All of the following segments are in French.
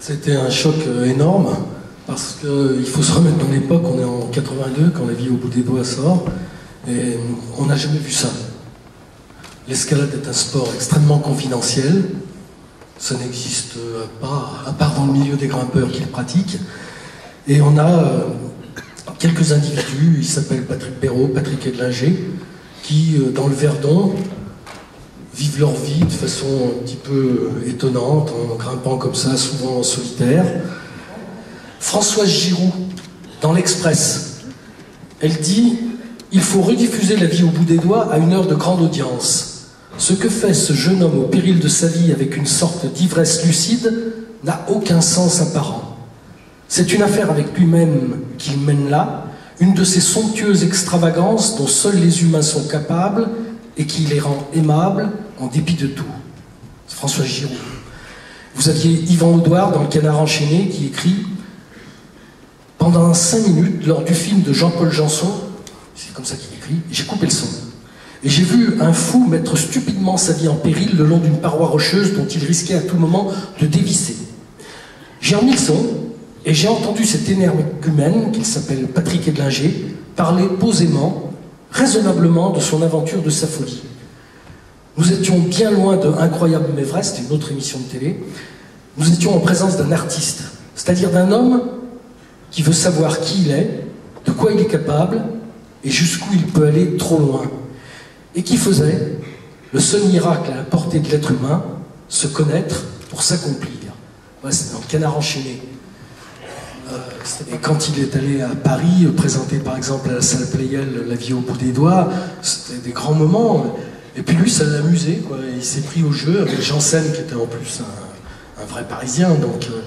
C'était un choc euh, énorme parce qu'il faut se remettre dans l'époque, on est en 82 quand la vie au bout des doigts sort et on n'a jamais vu ça. L'escalade est un sport extrêmement confidentiel, ça n'existe pas, à part dans le milieu des grimpeurs qui le pratiquent. Et on a euh, quelques individus, ils s'appellent Patrick Perrault, Patrick Edlinger, qui, euh, dans le Verdon, vivent leur vie de façon un petit peu étonnante, en grimpant comme ça, souvent en solitaire. Françoise Giroud, dans l'Express, elle dit Il faut rediffuser la vie au bout des doigts à une heure de grande audience. Ce que fait ce jeune homme au péril de sa vie avec une sorte d'ivresse lucide n'a aucun sens apparent. C'est une affaire avec lui-même qu'il mène là, une de ces somptueuses extravagances dont seuls les humains sont capables et qui les rend aimables en dépit de tout. François Giroud. Vous aviez Yvan Audouard dans Le Canard enchaîné qui écrit Pendant cinq minutes, lors du film de Jean-Paul Janson, c'est comme ça qu'il écrit, j'ai coupé le son. Et j'ai vu un fou mettre stupidement sa vie en péril le long d'une paroi rocheuse dont il risquait à tout moment de dévisser. J'ai remis le son et j'ai entendu cet énergumène, qu'il s'appelle Patrick Edlinger, parler posément, raisonnablement de son aventure, de sa folie. Nous étions bien loin de Incroyable mais vrai, c'était une autre émission de télé. Nous étions en présence d'un artiste, c'est-à-dire d'un homme qui veut savoir qui il est, de quoi il est capable et jusqu'où il peut aller trop loin et qui faisait le seul miracle à la portée de l'être humain, se connaître pour s'accomplir. c'est dans le canard enchaîné. Euh, et quand il est allé à Paris, euh, présenter par exemple à la salle Playel La vie au bout des doigts, c'était des grands moments. Et puis lui, ça l'amusait. Il s'est pris au jeu avec Janssen, qui était en plus un, vrai Parisien. Donc, euh,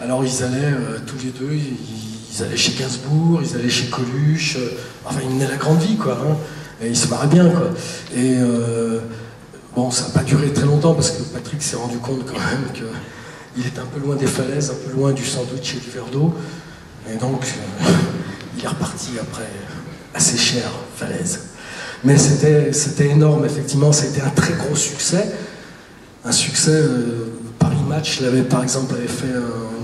alors ils allaient tous les deux, ils, allaient chez Gainsbourg, ils allaient chez Coluche. enfin, ils menaient la grande vie, quoi. Hein. Et il se marrait bien, quoi. Et euh, bon, ça n'a pas duré très longtemps parce que Patrick s'est rendu compte quand même qu'il était un peu loin des falaises, un peu loin du sandwich et du verre d'eau. Et donc, euh, il est reparti après assez cher, falaise. Mais c'était énorme, effectivement, c'était un très gros succès. Un succès, euh, Paris Match l'avait par exemple avait fait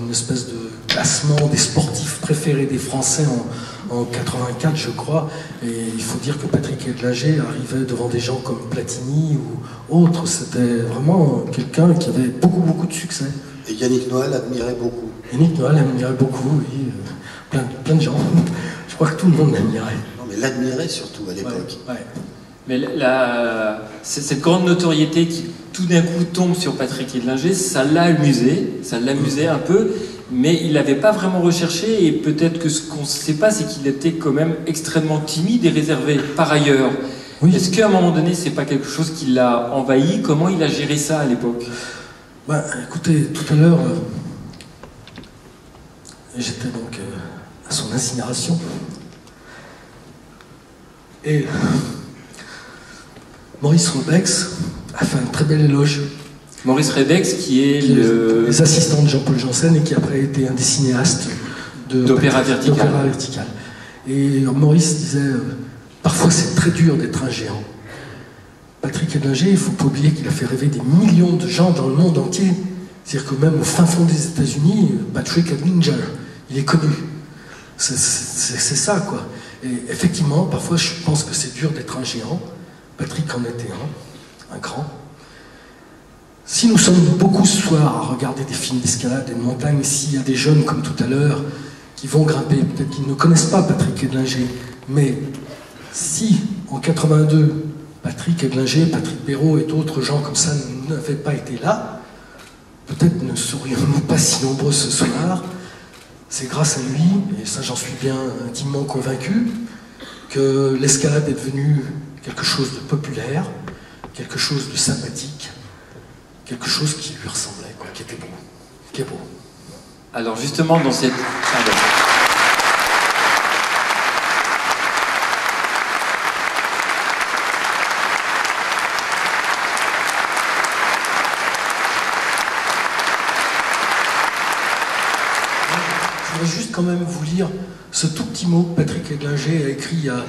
une espèce de classement des sportifs préférés des Français en, en 84, je crois. Et il faut dire que Patrick Edlager arrivait devant des gens comme Platini ou autres. C'était vraiment quelqu'un qui avait beaucoup, beaucoup de succès. Et Yannick Noël admirait beaucoup. Yannick Noël admirait beaucoup, oui. Euh, plein, de gens. je crois que tout le monde l'admirait. L'admirait surtout à l'époque. Mais la, cette grande notoriété qui tout d'un coup tombe sur Patrick Edlinger, ça l'a amusé, ça l'amusait un peu mais il n'avait pas vraiment recherché et peut-être que ce qu'on ne sait pas, c'est qu'il était quand même extrêmement timide et réservé par ailleurs. Est-ce qu'à un moment donné, c'est pas quelque chose qui l'a envahi? Comment il a géré ça à l'époque? Bah, Écoutez, tout à l'heure, euh, j'étais donc euh, à son incinération. Et Maurice Robex a fait un très bel éloge Maurice Redex, qui est le... Les assistants de Jean-Paul Janssen et qui après a été un des cinéastes d'opéra vertical. vertical. Et Maurice disait, euh, parfois c'est très dur d'être un géant. Patrick Edinger, il ne faut pas oublier qu'il a fait rêver des millions de gens dans le monde entier. C'est-à-dire que même au fin fond des États-Unis, Patrick Edinger, il est connu. C'est ça, quoi. Et effectivement, parfois je pense que c'est dur d'être un géant. Patrick en était un, un grand. Si nous sommes beaucoup ce soir à regarder des films d'escalade et de montagne, s'il y a des jeunes comme tout à l'heure qui vont grimper, peut-être qu'ils ne connaissent pas Patrick Edlinger, mais si en 82, Patrick Edlinger, Patrick Perrault et d'autres gens comme ça n'avaient pas été là, peut-être ne serions-nous pas si nombreux ce soir. C'est grâce à lui, et ça j'en suis bien intimement convaincu, que l'escalade est devenue quelque chose de populaire, quelque chose de sympathique, quelque chose qui lui ressemblait, quoi, qui était beau. Alors justement, dans cette... quand même vous lire ce tout petit mot que Patrick Edlinger a écrit il y a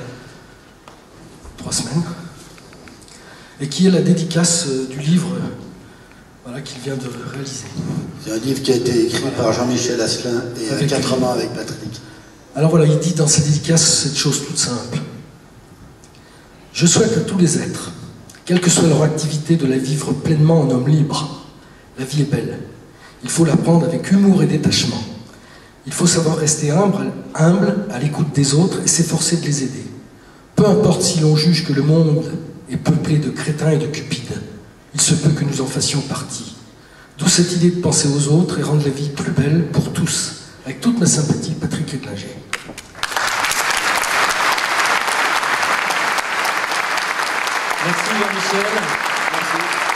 trois semaines, et qui est la dédicace du livre voilà, qu'il vient de réaliser. C'est un livre qui a été écrit Voilà. par Jean-Michel Asselin et Avec à quatre lui. mains avec Patrick. Alors voilà, il dit dans sa dédicace cette chose toute simple. Je souhaite à tous les êtres, quelle que soit leur activité, de la vivre pleinement en homme libre. La vie est belle. Il faut la prendre avec humour et détachement. Il faut savoir rester humble, à l'écoute des autres et s'efforcer de les aider. Peu importe si l'on juge que le monde est peuplé de crétins et de cupides, il se peut que nous en fassions partie. D'où cette idée de penser aux autres et rendre la vie plus belle pour tous. Avec toute ma sympathie, Patrick Edlinger. Merci. Merci.